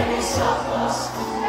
Ele salva as.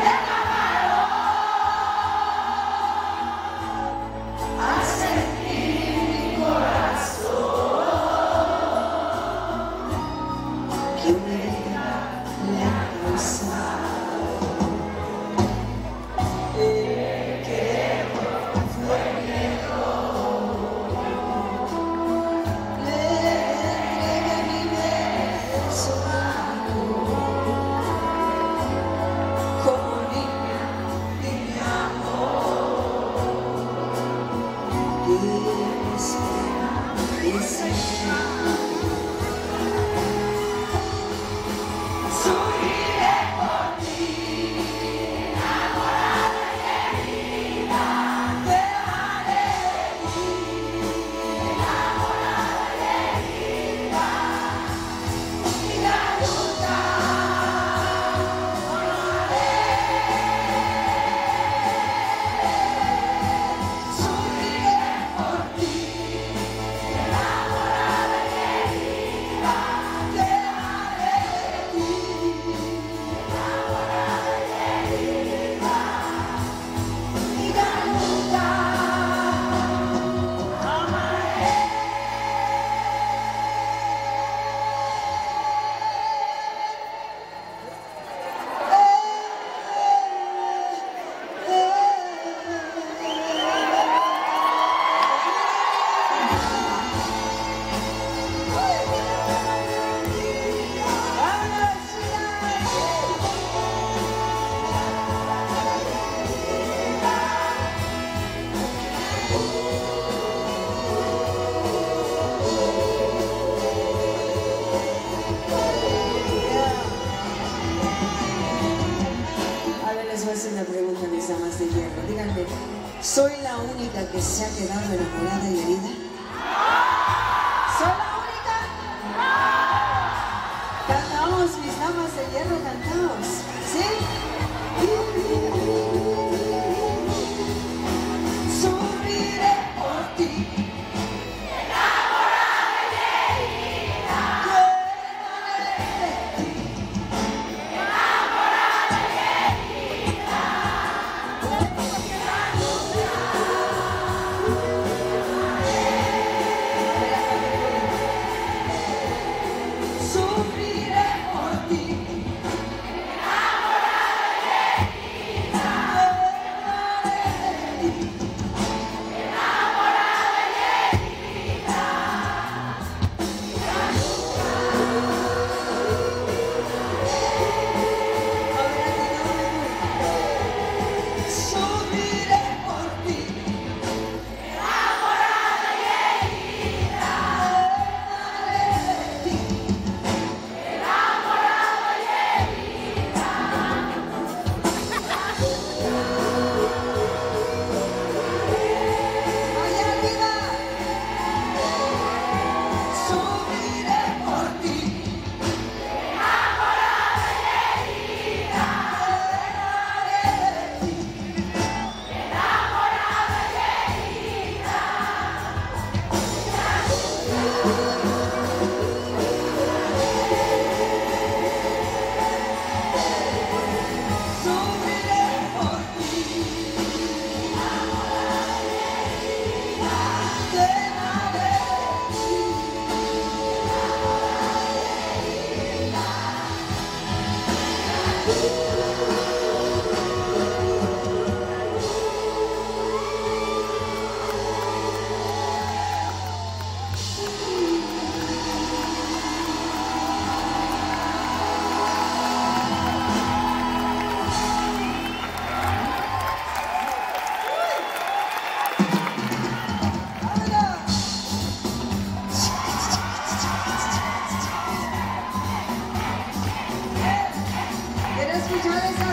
Quedado enamorada y herida? ¿Soy la única? Cantamos mis damas de hierro, cantamos. ¿Sí? Happy Jersey!